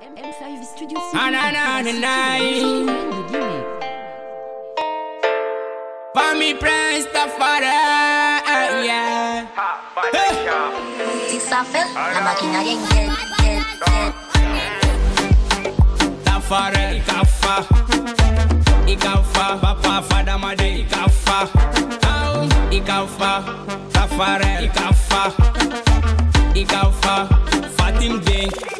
M5 Studio Ah, na, na, na, na. de Guinée. Family Prince Tafari, yeah. Isafel, la maquinaria Intel, Intel, Intel. Tafari, ikafa. Ikafa, papa, fada, made, ikafa. Au, ikafa. Tafari, ikafa. Ikafa, Fatim Ding. Hiya, do I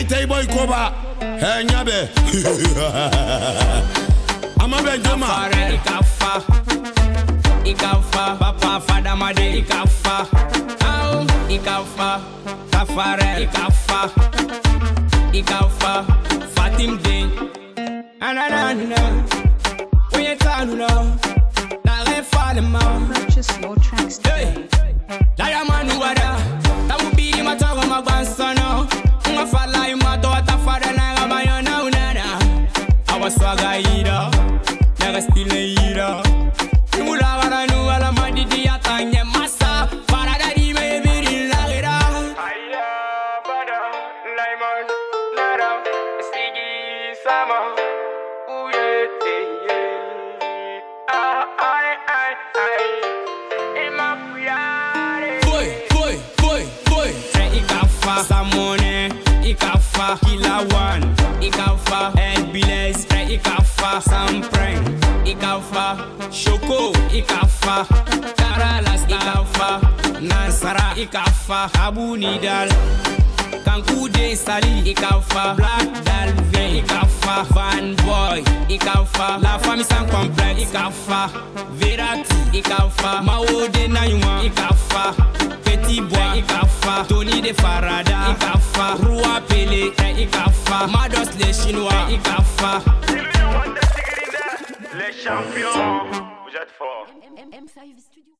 talk, Barakade na talk. Tafari na talk. Your tracks La today. famille Prince. Aya, nga fala. Papa fada mama ga suba denke tafare. Ima ye kana tulung jara la sino abila tunu. Hey, c'est moi le comédien Slay Nyassa. Hey, Nyabe Laimani Juaro. Famille Tafarelba. Aïtay Boy Koba. Hey, Nyabe. Amabe Jama. Tafare ikafa. Ikafa, papa fada made ikafa. Au, ikafa. Tafare ikafa. Ikafa. Fatim ding. Ananana. When you turn now, now I fall in my. Purchase your tracks today. Hey, Diamond wada, tamu biri matawa mabansana. Nga fala imato atafada na ngama na unana. Awa swaga ira, naga stile ira. Imula wada nu wala madidi atanye masa. Fara da di me biri lagira. Aya bada, Diamond, nara, sigi sama. Uye, yeah. Ah, ay, ay, ay. Boy, boy, boy, boy. Say ikafa samone, ikafa kila one, ikafa elbiles, say ikafa sampren, ikafa shoko, ikafa karalas, ikafa nasara, ikafa abu nidal. Kankude Sali, Ikafa, Black Dalvin, Ikafa, Van Boy, Ikafa, La Famille Sans Complexe, Ikafa, Verati, Ikafa, Mao de Naïma, Ikafa, Petit Bois, Ikafa, Tony de Farada, Ikafa, Roi Pelé, Ikafa, Mados les Chinois, Ikafa. Les champions, vous êtes forts. M5 Studio